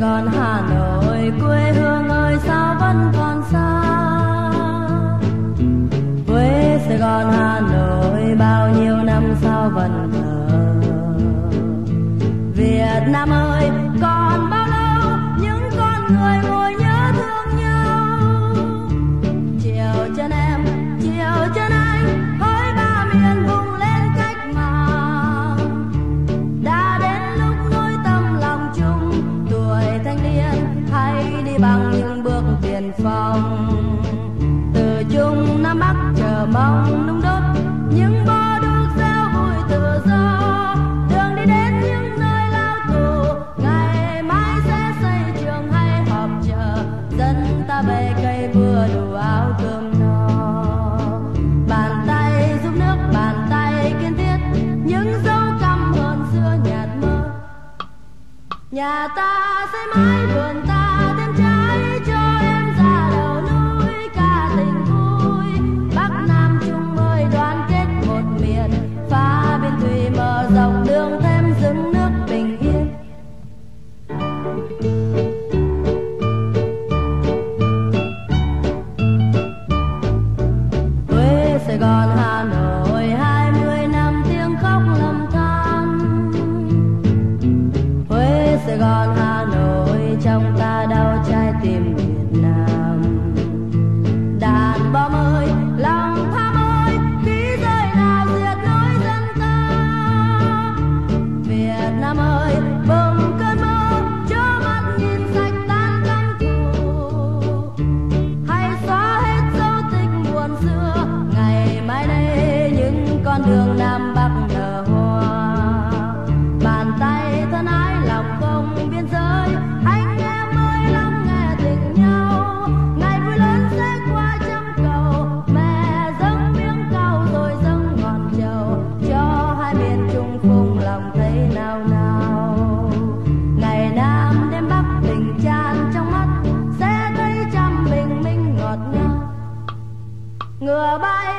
Gòn Hà Nội, quê hương ơi sao vẫn còn xa. Quê Sài Gòn Hà Nội, bao nhiêu năm sau vẫn thờ. Việt Nam ơi con tiền từ chung nam bắc chờ mong nung đốt những bó đuốc sao vui tự do đường đi đến những nơi lao tù, ngày mai sẽ xây trường hay họp chợ. Dân ta về cây vừa đủ áo cơm no. Bàn tay giúp nước, bàn tay kiên thiết, những dấu căm hơn xưa nhạt mơ. Nhà ta xây mãi vườn ta. Sài Gòn, Hà Nội, trong ta đau trái tim Việt Nam. Đàn bom ơi, lòng tham ơi, khí rơi nào diệt nỗi dân ta. Việt Nam ơi, bừng cơn mơ cho mắt nhìn sạch tan căm thù hãy xóa hết dấu tích buồn xưa, ngày mai đây những con đường nam ngựa bay